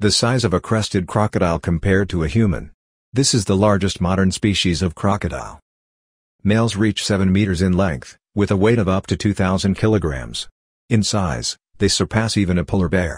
The size of a crested crocodile compared to a human. This is the largest modern species of crocodile. Males reach 7 meters in length, with a weight of up to 2,000 kilograms. In size, they surpass even a polar bear.